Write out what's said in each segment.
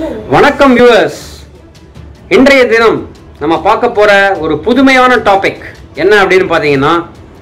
வணக்கம் வியூவர்ஸ் இன்றைய தினம் நம்ம பார்க்க போற ஒரு புதுமையான டாபிக் என்ன அப்படின்னு பார்த்தீங்கன்னா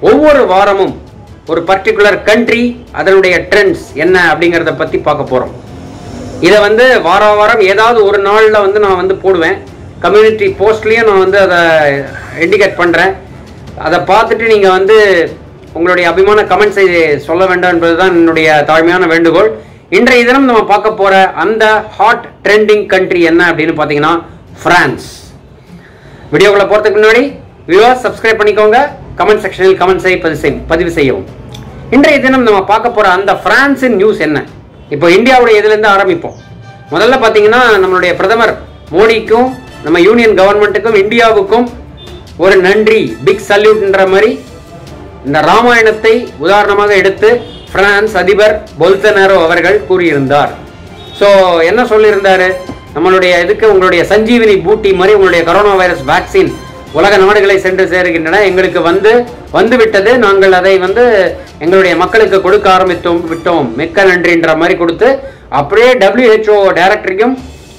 ஒவ்வொரு வாரமும் ஒரு பர்டிகுலர் கண்ட்ரி அதனுடைய ட்ரெண்ட்ஸ் என்ன அப்படிங்கிறத பற்றி பார்க்க போகிறோம் இதை வந்து வார வாரம் ஏதாவது ஒரு நாளில் வந்து நான் வந்து போடுவேன். கம்யூனிட்டி போஸ்ட்லேயும் நான் வந்து அதை இண்டிகேட் பண்ணுறேன் அதை பார்த்துட்டு நீங்கள் வந்து உங்களுடைய அபிமான கமெண்ட்ஸை சொல்ல வேண்டும் என்பதுதான் என்னுடைய தாழ்மையான வேண்டுகோள். இன்றைய தினம் நம்ம பார்க்க போகிற அந்த ஹாட் ட்ரெண்டிங் கண்ட்ரி என்ன அப்படின்னு பார்த்தீங்கன்னா ஃப்ரான்ஸ் வீடியோக்குள்ள போகிறதுக்கு முன்னாடி வியூவர்ஸ் சப்ஸ்கிரைப் பண்ணிக்கோங்க. கமெண்ட் செக்ஷனில் கமெண்ட்ஸை பதிவு செய் பதிவு செய்யவும். இன்றைய தினம் நம்ம பார்க்க போகிற அந்த பிரான்ஸின் நியூஸ் என்ன? இப்போ இந்தியாவுடைய இதுலேருந்து ஆரம்பிப்போம். முதல்ல பார்த்தீங்கன்னா நம்மளுடைய பிரதமர் மோடிக்கும் நம்ம யூனியன் கவர்மெண்ட்டுக்கும் இந்தியாவுக்கும் ஒரு நன்றி பிக் சல்யூட்ன்ற மாதிரி இந்த ராமாயணத்தை உதாரணமாக எடுத்து பிரான்ஸ் அதிபர் பொல்சனாரோ அவர்கள் கூறியிருந்தார். ஸோ என்ன சொல்லியிருந்தாரு? நம்மளுடைய இதுக்கு உங்களுடைய சஞ்சீவினி பூட்டி மாதிரி உங்களுடைய கரோனா வைரஸ் வேக்சின் உலக நாடுகளை சென்று சேருகின்றன. எங்களுக்கு வந்து வந்து விட்டது நாங்கள் அதை வந்து எங்களுடைய மக்களுக்கு கொடுக்க ஆரம்பித்தோம் விட்டோம். மிக்க நன்றின்ற மாதிரி கொடுத்து அப்படியே டபிள்யூஹெச்ஓ டைரக்டரையும்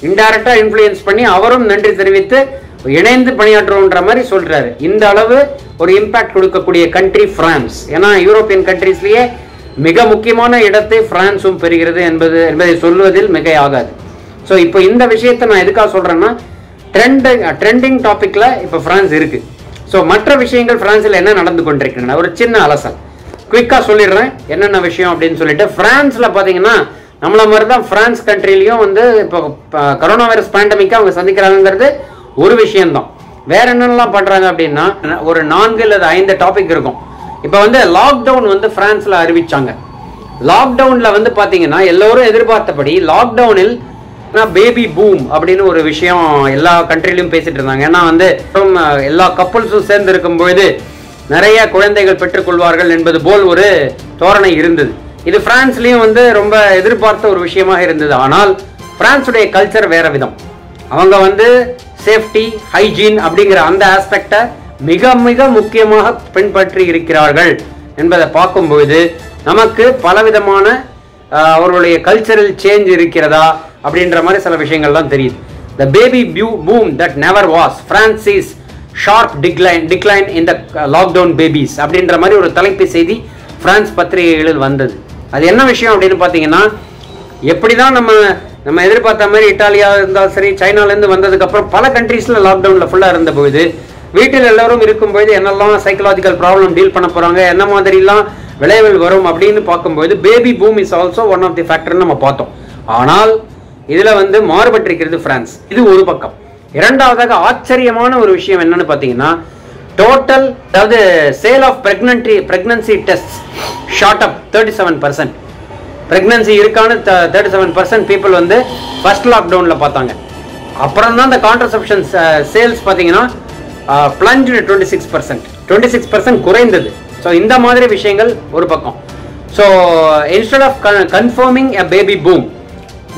இன்டைரக்டாக இன்ஃப்ளூயன்ஸ் பண்ணி அவரும் நன்றி தெரிவித்து இணைந்து பணியாற்றுவோன்ற மாதிரி சொல்கிறாரு இந்த அளவு ஒரு இம்பேக்ட் கொடுக்கக்கூடிய கண்ட்ரி ஃப்ரான்ஸ் ஏன்னா யூரோப்பியன் கண்ட்ரீஸ்லேயே மிக முக்கியமான இடத்தை பிரான்ஸும் பெறுகிறது என்பது என்பதை சொல்வதில் மிகையாகாது. ஸோ இப்போ இந்த விஷயத்தை நான் எதுக்காக சொல்கிறேன்னா ட்ரெண்டிங் ட்ரெண்டிங் டாப்பிக்கில் இப்போ ஃப்ரான்ஸ் இருக்குது ஸோ மற்ற விஷயங்கள் பிரான்ஸில் என்ன நடந்து கொண்டிருக்கின்றன? ஒரு சின்ன அலசல். குயிக்காக சொல்லிடுறேன் என்னென்ன விஷயம் அப்படின்னு சொல்லிட்டு. ஃப்ரான்ஸில் பார்த்தீங்கன்னா நம்மள மாதிரி தான் ஃப்ரான்ஸ் கண்ட்ரிலையும் வந்து இப்போ கரோனா வைரஸ் பேண்டமிக்கை அவங்க சந்திக்கிறாங்கிறது ஒரு விஷயம்தான். வேற என்னென்னலாம் பண்ணுறாங்க அப்படின்னா ஒரு நான்கு அல்லது ஐந்து டாபிக் இருக்கும். இப்போ வந்து லாக்டவுன் வந்து பிரான்ஸில் அறிவிச்சாங்க. லாக்டவுனில் வந்து பார்த்தீங்கன்னா எல்லோரும் எதிர்பார்த்தபடி லாக்டவுனில் பேபி பூம் அப்படின்னு ஒரு விஷயம் எல்லா கண்ட்ரிலையும் பேசிட்டு இருந்தாங்க. ஏன்னா வந்து எல்லா கப்புள்ஸும் சேர்ந்து இருக்கும் நிறைய குழந்தைகள் பெற்றுக்கொள்வார்கள் என்பது போல் ஒரு தோரணை இருந்தது. இது பிரான்ஸ்லேயும் வந்து ரொம்ப எதிர்பார்த்த ஒரு விஷயமாக இருந்தது. ஆனால் பிரான்ஸுடைய கல்ச்சர் வேற விதம். அவங்க வந்து சேஃப்டி ஹைஜீன் அப்படிங்கிற அந்த ஆஸ்பெக்டை மிக மிக முக்கியமாக பின்பற்றி இருக்கிறார்கள் என்பதை பார்க்கும்பொழுது நமக்கு பலவிதமான அவர்களுடைய கல்ச்சரல் சேஞ்ச் இருக்கிறதா அப்படின்ற மாதிரி சில விஷயங்கள்லாம் தெரியுது. The baby PU boom that never was France's sharp decline decline in the lockdown babies அப்படின்ற மாதிரி ஒரு தலைப்பு செய்தி பிரான்ஸ் பத்திரிகைகளில் வந்தது. அது என்ன விஷயம் அப்படின்னு பார்த்தீங்கன்னா எப்படி தான் நம்ம நம்ம எதிர்பார்த்த மாதிரி இட்டாலியா இருந்தாலும் சரி சைனாலேருந்து வந்ததுக்கப்புறம் பல கண்ட்ரீஸில் லாக்டவுனில் ஃபுல்லாக இருந்த பொழுது வீட்டில் எல்லோரும் இருக்கும்போது என்னெல்லாம் சைக்கலாஜிக்கல் ப்ராப்ளம் டீல் பண்ண போகிறாங்க என்ன மாதிரிலாம் விளைவுகள் வரும் அப்படின்னு பார்க்கும்போது baby boom is also one of the ஃபேக்டர்னு நம்ம பார்த்தோம். ஆனால் இதில் வந்து மாறுபட்டிருக்கிறது ஃப்ரான்ஸ் இது ஒரு பக்கம். இரண்டாவதாக ஆச்சரியமான ஒரு விஷயம் என்னன்னு பார்த்தீங்கன்னா டோட்டல் அதாவது sale of pregnancy pregnancy test shot up thirty seven percent pregnancy இருக்கான்னு தேர்ட்டி செவன் பர்சன்ட் பீப்புள் வந்து ஃபர்ஸ்ட் லாக்டவுனில் பார்த்தாங்க. அப்புறம் தான் இந்த கான்ட்ரசெப்ஷன் சேல்ஸ் பார்த்தீங்கன்னா plunge twenty six percent twenty six percent குறைந்தது. ஸோ இந்த மாதிரி விஷயங்கள் ஒரு பக்கம். So instead of confirming a baby boom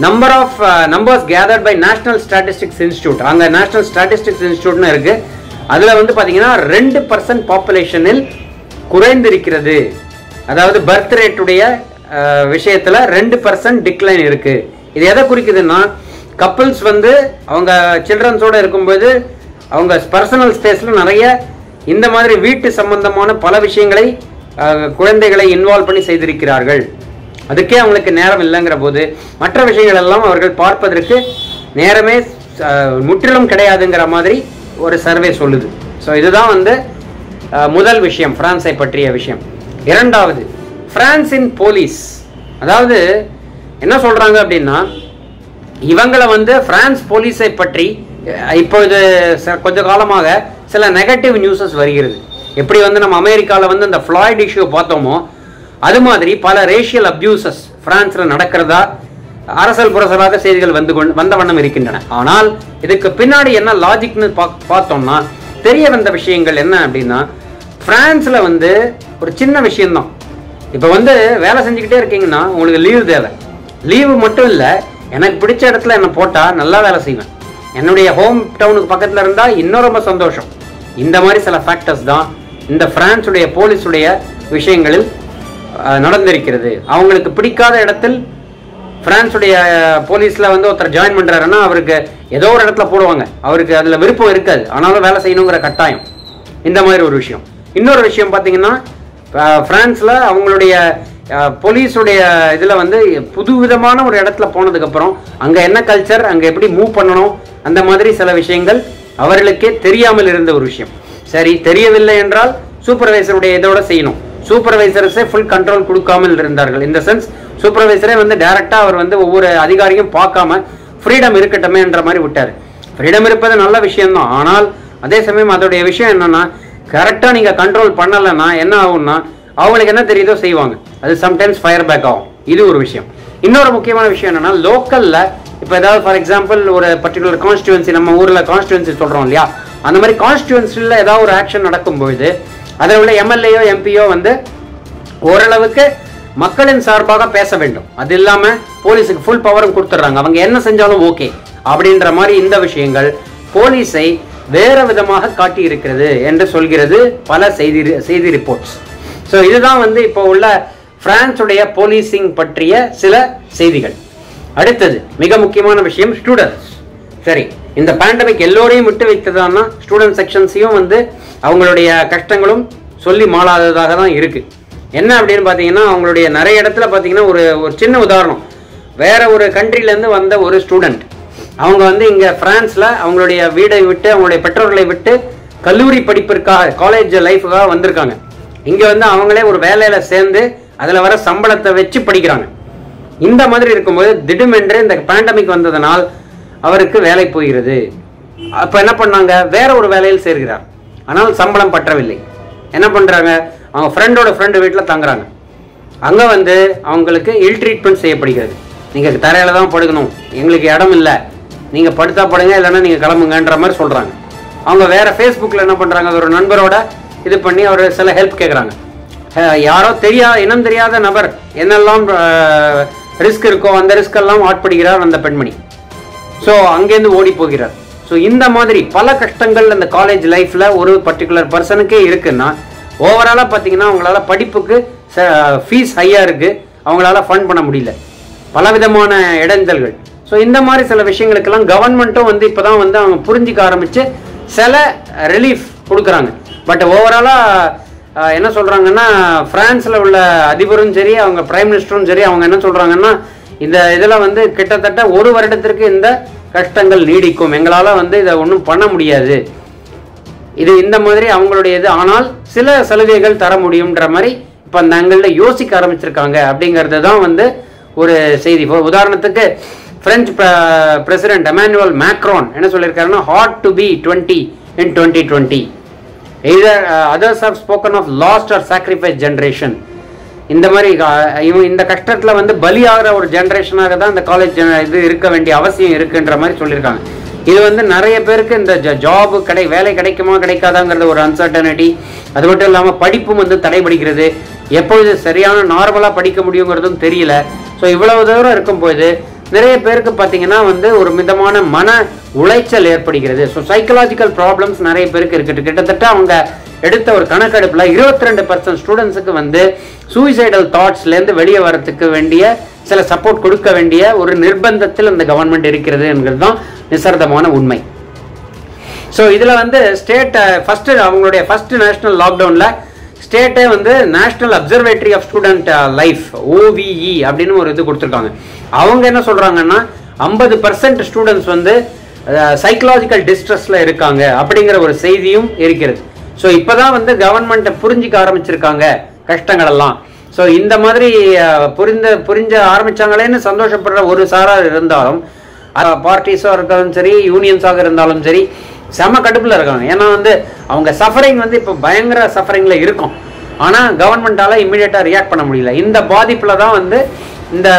number of numbers gathered by national statistics institute அங்கே நேஷனல் ஸ்டாட்டிஸ்டிக்ஸ் இன்ஸ்டியூட்னு இருக்கு. அதில் வந்து பார்த்தீங்கன்னா ரெண்டு பர்சன்ட் பாப்புலேஷனில் குறைந்திருக்கிறது. அதாவது பர்த் ரேட்டுடைய விஷயத்தில் ரெண்டு பர்சன்ட் டிக்ளைன் இருக்குது இது எதை குறிக்குதுன்னா கப்புள்ஸ் வந்து அவங்க சில்ட்ரன்ஸோட இருக்கும்போது அவங்க பர்சனல் ஸ்பேஸில் நிறைய இந்த மாதிரி வீட்டு சம்பந்தமான பல விஷயங்களை குழந்தைகளை இன்வால்வ் பண்ணி செய்திருக்கிறார்கள். அதுக்கே அவங்களுக்கு நேரம் இல்லைங்கிற போது மற்ற விஷயங்கள் எல்லாம் அவர்கள் பார்ப்பதற்கு நேரமே முற்றிலும் கிடையாதுங்கிற மாதிரி ஒரு சர்வே சொல்லுது. ஸோ இதுதான் வந்து முதல் விஷயம் பிரான்ஸை பற்றிய விஷயம். இரண்டாவது பிரான்சின் போலீஸ் அதாவது என்ன சொல்கிறாங்க அப்படின்னா இவங்களை வந்து பிரான்ஸ் போலீஸை பற்றி இப்பொழுது ச- கொஞ்ச காலமாக சில நெகட்டிவ் நியூஸஸ் வருகிறது. எப்படி வந்து நம்ம அமெரிக்காவில் வந்து அந்த ஃப்ளாய்ட் இஷ்யூ பார்த்தோமோ அது மாதிரி பல ரேஷியல் அப்யூசஸ் பிரான்ஸ்ல நடக்கிறதா அரசல் புரசலாக செய்திகள் வந்து கொண்டு வந்த வண்ணம் இருக்கின்றன. ஆனால் இதுக்கு பின்னாடி என்ன லாஜிக்னு பா- பார்த்தோம்னா தெரிய வந்த விஷயங்கள் என்ன அப்படின்னா ஃப்ரான்ஸில் வந்து ஒரு சின்ன விஷயம்தான். இப்போ வந்து வேலை செஞ்சுக்கிட்டே இருக்கீங்கன்னா உங்களுக்கு லீவு தேவை. லீவு மட்டும் இல்லை எனக்கு பிடிச்ச இடத்துல என்னை போட்டால் நல்லா வேலை செய்வேன். என்னுடைய ஹோம் டவுனுக்கு பக்கத்தில் இருந்தால் இன்னும் ரொம்ப சந்தோஷம். இந்த மாதிரி சில ஃபேக்டர்ஸ் தான் இந்த பிரான்ஸுடைய போலீஸுடைய விஷயங்களில் நடந்திருக்கிறது. அவங்களுக்கு பிடிக்காத இடத்தில் பிரான்ஸுடைய போலீஸில் வந்து ஒருத்தர் ஜாயின் பண்ணுறாருன்னா அவருக்கு ஏதோ ஒரு இடத்துல போடுவாங்க. அவருக்கு அதில் விருப்பம் இருக்காது. ஆனாலும் வேலை செய்யணுங்கிற கட்டாயம். இந்த மாதிரி ஒரு விஷயம். இன்னொரு விஷயம் பார்த்தீங்கன்னா ஃப்ரான்ஸில் அவங்களுடைய போலீஸுடைய இதில் வந்து புது விதமான ஒரு இடத்துல போனதுக்கப்புறம் அங்கே என்ன கல்ச்சர் அங்கே எப்படி மூவ் பண்ணணும் அந்த மாதிரி சில விஷயங்கள் அவர்களுக்கே தெரியாமல் இருந்த ஒரு விஷயம். சரி தெரியவில்லை என்றால் சூப்பர்வைசருடைய இதோட செய்யணும். சூப்பர்வைசர்ஸே ஃபுல் கண்ட்ரோல் கொடுக்காமல் இருந்தார்கள். இந்த சென்ஸ் சூப்பர்வைசரே வந்து டைரெக்டாக அவர் வந்து ஒவ்வொரு அதிகாரியும் பார்க்காம ஃப்ரீடம் இருக்கட்டுமே என்ற மாதிரி விட்டார். ஃப்ரீடம் இருப்பது நல்ல விஷயம்தான். ஆனால் அதே சமயம் அதோடைய விஷயம் என்னன்னா கரெக்டாக நீங்கள் கண்ட்ரோல் பண்ணலைன்னா என்ன ஆகும்னா அவங்களுக்கு என்ன தெரியுதோ செய்வாங்க. அது சம்டைம்ஸ் ஃபயர் பேக் ஆகும். இது ஒரு விஷயம். இன்னொரு முக்கியமான விஷயம் என்னன்னா லோக்கலில் இப்போ ஏதாவது ஃபார் எக்ஸாம்பிள் ஒரு பர்டிகுலர் கான்ஸ்டுவன்சி நம்ம ஊரில் கான்ஸ்டுவன்சி சொல்கிறோம் இல்லையா? அந்த மாதிரி கான்ஸ்டுவன்சியில் ஏதாவது ஒரு ஆக்ஷன் நடக்கும்பொழுது அதில் உள்ள எம்எல்ஏயோ எம்பியோ வந்து ஓரளவுக்கு மக்களின் சார்பாக பேச வேண்டும். அது இல்லாமல் போலீஸுக்கு ஃபுல் பவரும் கொடுத்துட்றாங்க. அவங்க என்ன செஞ்சாலும் ஓகே அப்படின்ற மாதிரி இந்த விஷயங்கள் போலீஸை வேறு விதமாக காட்டியிருக்கிறது என்று சொல்கிறது பல செய்தி செய்தி ரிப்போர்ட்ஸ் ஸோ இதுதான் வந்து இப்போ உள்ள பிரான்ஸுடைய போலீசிங் பற்றிய சில செய்திகள். அடுத்தது மிக முக்கியமான விஷயம் ஸ்டூடெண்ட்ஸ் சரி இந்த பேண்டமிக் எல்லோரையும் விட்டு வைத்ததான்னா ஸ்டூடெண்ட் செக்ஷன்ஸையும் வந்து அவங்களுடைய கஷ்டங்களும் சொல்லி மாளாததாக தான் இருக்குது என்ன அப்படின்னு பார்த்தீங்கன்னா அவங்களுடைய நிறைய இடத்துல பார்த்தீங்கன்னா ஒரு ஒரு சின்ன உதாரணம். வேற ஒரு கண்ட்ரிலேருந்து வந்த ஒரு ஸ்டூடெண்ட் அவங்க வந்து இங்கே ஃப்ரான்ஸில் அவங்களுடைய வீடை விட்டு அவங்களுடைய பெற்றோர்களை விட்டு கல்லூரி படிப்பிற்காக காலேஜ் லைஃபுக்காக வந்திருக்காங்க. இங்கே வந்து அவங்களே ஒரு வேலையில் சேர்ந்து அதில் வர சம்பளத்தை வச்சு படிக்கிறாங்க. இந்த மாதிரி இருக்கும்போது திடுமென்று இந்த பேண்டமிக் வந்ததனால் அவருக்கு வேலை போகிறது. அப்போ என்ன பண்ணாங்க? வேற ஒரு வேலையில் சேர்கிறார். ஆனால் சம்பளம் பற்றவில்லை. என்ன பண்ணுறாங்க அவங்க ஃப்ரெண்டோட ஃப்ரெண்டு வீட்டில் தங்குறாங்க. அங்கே வந்து அவங்களுக்கு இல் ட்ரீட்மெண்ட் செய்யப்படுகிறது. நீங்கள் தரையில் தான் படுக்கணும். எங்களுக்கு இடம் இல்லை. நீங்கள் படுத்தா படுங்க இல்லைன்னா நீங்கள் கிளம்புங்கன்ற மாதிரி சொல்கிறாங்க அவங்க வேறு ஃபேஸ்புக்கில் என்ன பண்ணுறாங்க ஒரு நண்பரோட இது பண்ணி அவர் சில ஹெல்ப் கேட்குறாங்க யாரோ தெரியாத இனம் தெரியாத நபர். என்னெல்லாம் ரிஸ்க் இருக்கோ அந்த ரிஸ்க் எல்லாம் ஆட்படுகிறார் அந்த பெண்மணி. ஸோ அங்கேருந்து ஓடி போகிறார். ஸோ இந்த மாதிரி பல கஷ்டங்கள் அந்த காலேஜ் லைஃப்பில் ஒரு பர்டிகுலர் பர்சனுக்கே இருக்குன்னா ஓவராலாக பார்த்தீங்கன்னா அவங்களால படிப்புக்கு ஃபீஸ் ஹையாக இருக்குது அவங்களால ஃபண்ட் பண்ண முடியல. பலவிதமான இடைஞ்சல்கள். ஸோ இந்த மாதிரி சில விஷயங்களுக்கெல்லாம் கவர்மெண்ட்டும் வந்து இப்போ தான் வந்து அவங்க புரிஞ்சிக்க ஆரம்பித்து சில ரிலீஃப் கொடுக்குறாங்க. பட் ஓவராலாக என்ன சொல்கிறாங்கன்னா ஃப்ரான்ஸில் உள்ள அதிபரும் சரி அவங்க பிரைம் மினிஸ்டரும் சரி அவங்க என்ன சொல்கிறாங்கன்னா இந்த இதில் வந்து கிட்டத்தட்ட ஒரு வருடத்திற்கு இந்த கஷ்டங்கள் நீடிக்கும். எங்களால் வந்து இதை ஒன்றும் பண்ண முடியாது. இது இந்த மாதிரி அவங்களுடைய இது ஆனால் சில சலுகைகள் தர முடியுன்ற மாதிரி இப்போ அந்த ஆங்கிளில் யோசிக்க ஆரம்பிச்சிருக்காங்க. அப்படிங்கிறது தான் வந்து ஒரு செய்தி. இப்போ உதாரணத்துக்கு பிரெஞ்சு பிரசிடென்ட் எமானுவல் மேக்ரோன் என்ன சொல்லியிருக்காருன்னா hard to be twenty in twenty twenty either others are spoken of lost or sacrifice generation இந்த மாதிரி uh, இவன் இந்த கஷ்டத்தில் வந்து பலியாகிற ஒரு ஜென்ரேஷனாக தான் இந்த காலேஜ் இது இருக்க வேண்டிய அவசியம் இருக்குன்ற மாதிரி சொல்லியிருக்காங்க. இது வந்து நிறைய பேருக்கு இந்த ஜாப் கிடை வேலை கிடைக்குமா கிடைக்காதாங்கிறது ஒரு அன்சர்டனிட்டி அது மட்டும் இல்லாமல் படிப்பும் வந்து தடைபடுகிறது எப்பொழுது சரியான நார்மலாக படிக்க முடியுங்கிறதும் தெரியல. ஸோ இவ்வளவு தூரம் இருக்கும்போது நிறைய பேருக்கு பார்த்தீங்கன்னா வந்து ஒரு மிதமான மன உளைச்சல் ஏற்படுகிறது. ஸோ சைக்கலாஜிக்கல் ப்ராப்ளம்ஸ் நிறைய பேருக்கு இருக்குது கிட்டத்தட்ட அவங்க எடுத்த ஒரு கணக்கெடுப்பில் இருபத்தி ரெண்டு பர்சன்ட் ஸ்டூடெண்ட்ஸுக்கு வந்து சூசைடல் தாட்ஸ்லேருந்து வெளியே வரத்துக்கு வேண்டிய சில சப்போர்ட் கொடுக்க வேண்டிய ஒரு நிர்பந்தத்தில் இந்த கவர்மெண்ட் இருக்கிறது என்கிறது தான் நிசர்தமான உண்மை. ஸோ இதில் வந்து ஸ்டேட் ஃபஸ்ட்டு அவங்களுடைய ஃபஸ்ட்டு நேஷ்னல் லாக்டவுனில் ஸ்டேட்டே வந்து national observatory of student life OVE அப்படின்னு ஒரு இது கொடுத்துருக்காங்க. அவங்க என்ன சொல்கிறாங்கன்னா ஐம்பது பர்சன்ட் ஸ்டூடெண்ட்ஸ் வந்து சைக்கலாஜிக்கல் டிஸ்ட்ரெஸ்ல இருக்காங்க அப்படிங்கிற ஒரு செய்தியும் இருக்கிறது. ஸோ இப்போதான் வந்து கவர்மெண்ட்டை புரிஞ்சிக்க ஆரம்பிச்சிருக்காங்க கஷ்டங்கள் எல்லாம். ஸோ இந்த மாதிரி புரிந்த புரிஞ்ச ஆரம்பிச்சாங்களேன்னு சந்தோஷப்படுற ஒரு சாரார் இருந்தாலும் பார்ட்டிஸாக இருந்தாலும் சரி யூனியன்ஸாக இருந்தாலும் சரி செம கடுப்பில் இருக்காங்க. ஏன்னா வந்து அவங்க சஃபரிங் வந்து இப்போ பயங்கர சஃபரிங்கில் இருக்கும். ஆனால் கவர்மெண்ட்டால் இம்மிடியட்டாக ரியாக்ட் பண்ண முடியல. இந்த பாதிப்பில் தான் வந்து இந்த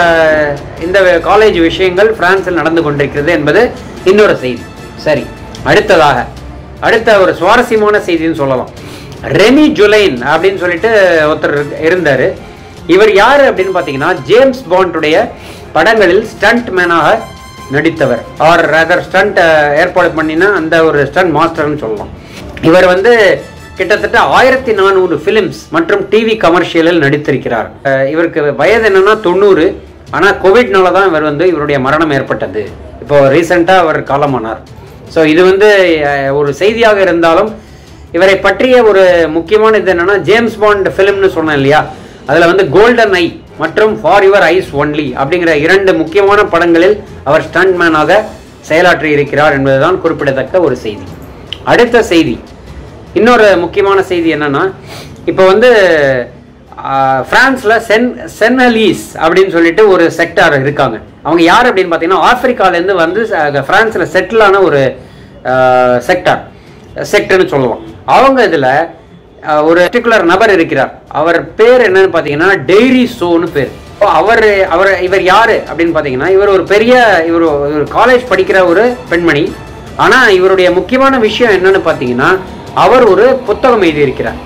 இந்த காலேஜ் விஷயங்கள் பிரான்சில் நடந்து கொண்டிருக்கிறது என்பது இன்னொரு செய்தி. சரி அடுத்ததாக அடுத்த ஒரு சுவாரஸ்யமான செய்தின்னு சொல்லலாம். ரெமி ஜுலைன் அப்படின்னு சொல்லிட்டு ஒருத்தர் இருந்தார். இவர் யார் அப்படின்னு பார்த்தீங்கன்னா ஜேம்ஸ் பாண்டுடைய படங்களில் ஸ்டண்ட் மேனாக நடித்தவர். ஆர் ரதர் ஸ்டண்ட் ஏற்பாடு பண்ணினா அந்த ஒரு ஸ்டண்ட் மாஸ்டர்னு சொல்லலாம். இவர் வந்து கிட்டத்தட்ட ஆயிரத்தி நானூறு ஃபிலிம்ஸ் மற்றும் டிவி கமர்ஷியலில் நடித்திருக்கிறார். இவருக்கு வயது என்னன்னா தொண்ணூறு. ஆனால் கோவிட்னால தான் இவர் வந்து இவருடைய மரணம் ஏற்பட்டது. இப்போ ரீசெண்டாக அவர் காலமானார். ஸோ இது வந்து ஒரு செய்தியாக இருந்தாலும் இவரை பற்றிய ஒரு முக்கியமான இது என்னென்னா ஜேம்ஸ் பாண்ட் ஃபிலிம்னு சொன்னேன் இல்லையா? அதில் வந்து கோல்டன் ஐ மற்றும் ஃபார் யுவர் ஐஸ் ஒன்லி அப்படிங்கிற இரண்டு முக்கியமான படங்களில் அவர் ஸ்டண்ட்மேனாக செயலாற்றி இருக்கிறார் என்பதுதான் குறிப்பிடத்தக்க ஒரு செய்தி. அடுத்த செய்தி. இன்னொரு முக்கியமான செய்தி என்னன்னா இப்போ வந்து ஃப்ரான்ஸில் சென் சென்னலீஸ் அப்படின்னு சொல்லிட்டு ஒரு செக்டார் இருக்காங்க. அவங்க யார் அப்படின்னு பார்த்தீங்கன்னா ஆப்பிரிக்காலேருந்து வந்து ஃப்ரான்ஸில் செட்டிலான ஒரு செக்டார். செக்டர்னு சொல்லுவோம் அவங்க இதில் ஒரு பர்டிகுலர் நபர் இருக்கிறார். அவர் பேர் என்னன்னு பார்த்தீங்கன்னா டெய்ரி சோன்னு பேர். இப்போ அவர் அவர் இவர் யார் அப்படின்னு பார்த்தீங்கன்னா இவர் ஒரு பெரிய இவர் ஒரு காலேஜ் படிக்கிற ஒரு பெண்மணி. ஆனால் இவருடைய முக்கியமான விஷயம் என்னன்னு பார்த்தீங்கன்னா அவர் ஒரு புத்தகம் எழுதியிருக்கிறார்.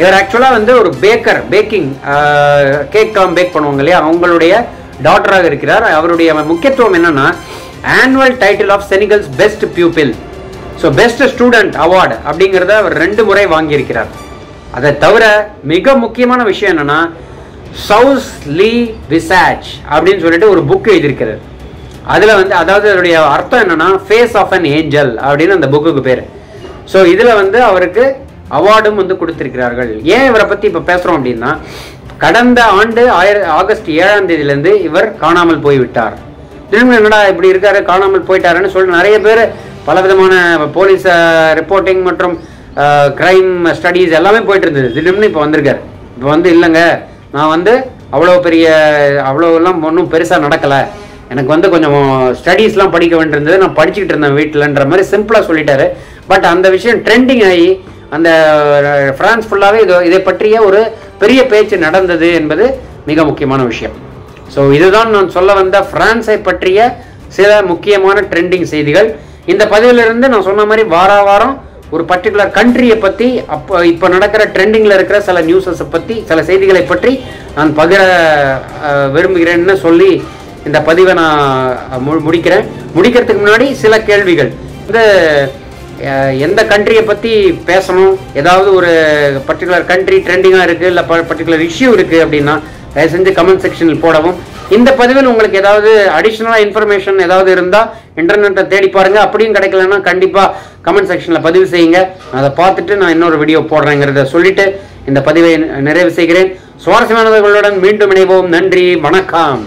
இவர் ஆக்சுவலாக வந்து ஒரு பேக்கர் பேக்கிங் கேக்கெல்லாம் பேக் பண்ணுவாங்க இல்லையா? அவங்களுடைய டாக்டராக இருக்கிறார். அவருடைய முக்கியத்துவம் என்னன்னா annual title of Senegal's best pupil so best student award அப்படிங்கிறத அவர் ரெண்டு முறை வாங்கியிருக்கிறார். அதை தவிர மிக முக்கியமான விஷயம் என்னன்னா சவுஸ் லீ விசாஜ் அப்படின்னு சொல்லிட்டு ஒரு புக் எழுதியிருக்கிறார். அதில் வந்து அதாவது அதனுடைய அர்த்தம் என்னன்னா ஃபேஸ் ஆஃப் அன் ஏஞ்சல் அப்படின்னு அந்த புக்குக்கு பேர். ஸோ இதில் வந்து அவருக்கு அவார்டும் வந்து கொடுத்திருக்கிறார்கள். ஏன் இவரை பற்றி இப்போ பேசுகிறோம் அப்படின்னா கடந்த ஆண்டு ஆயிர ஆகஸ்ட் ஏழாம் தேதியிலேருந்து இவர் காணாமல் போய்விட்டார். திரும்ப என்னடா இப்படி இருக்காரு காணாமல் போயிட்டாருன்னு சொல்லி நிறைய பேர் பலவிதமான போலீஸ் ரிப்போர்ட்டிங் மற்றும் கிரைம் ஸ்டடீஸ் எல்லாமே போயிட்டு இருந்தது திடீர்னு இப்போ வந்திருக்காரு. இப்போ வந்து இல்லைங்க நான் வந்து அவ்வளோ பெரிய அவ்வளோலாம் ஒன்றும் பெருசாக நடக்கலை. எனக்கு வந்து கொஞ்சம் ஸ்டடீஸ்லாம் படிக்க வேண்டியிருந்தது. நான் படிச்சுக்கிட்டு இருந்தேன் வீட்டிலன்ற மாதிரி சிம்பிளாக சொல்லிட்டாரு. பட் அந்த விஷயம் ட்ரெண்டிங் ஆகி அந்த ஃப்ரான்ஸ் பிரான்ஸ் ஃபுல்லாகவே இது இதை பற்றிய ஒரு பெரிய பேச்சு நடந்தது என்பது மிக முக்கியமான விஷயம். ஸோ இதுதான் நான் சொல்ல வந்த பிரான்ஸை பற்றிய சில முக்கியமான ட்ரெண்டிங் செய்திகள். இந்த பதிவிலிருந்து நான் சொன்ன மாதிரி வார வாரம் ஒரு பர்டிகுலர் கண்ட்ரியை பற்றி அப்போ இப்போ நடக்கிற ட்ரெண்டிங்கில் இருக்கிற சில நியூஸஸை பற்றி சில செய்திகளை பற்றி நான் பகிர விரும்புகிறேன்னு சொல்லி இந்த பதிவை நான் மு- முடிக்கிறேன். முடிக்கிறதுக்கு முன்னாடி சில கேள்விகள். இந்த எந்த கண்ட்ரியை பற்றி பேசணும்? ஏதாவது ஒரு பர்டிகுலர் கண்ட்ரி ட்ரெண்டிங்காக இருக்குது இல்லை பர்டிகுலர் இஷ்யூ இருக்குது அப்படின்னா தயவு செஞ்சு கமெண்ட் செக்ஷனில் போடவும். இந்த பதிவில் உங்களுக்கு ஏதாவது அடிஷ்னலாக இன்ஃபர்மேஷன் ஏதாவது இருந்தால் இன்டர்நெட்டை தேடி பாருங்கள் அப்படியும் கிடைக்கலன்னா கண்டிப்பாக கமெண்ட் செக்ஷனில் பதிவு செய்யுங்க. அதை பார்த்துட்டு நான் இன்னொரு வீடியோ போடுறேங்கிறத சொல்லிட்டு இந்த பதிவை நிறைவு செய்கிறேன். சுவாரஸ்யமானவர்களுடன் மீண்டும் இணைவோம். நன்றி. வணக்கம்.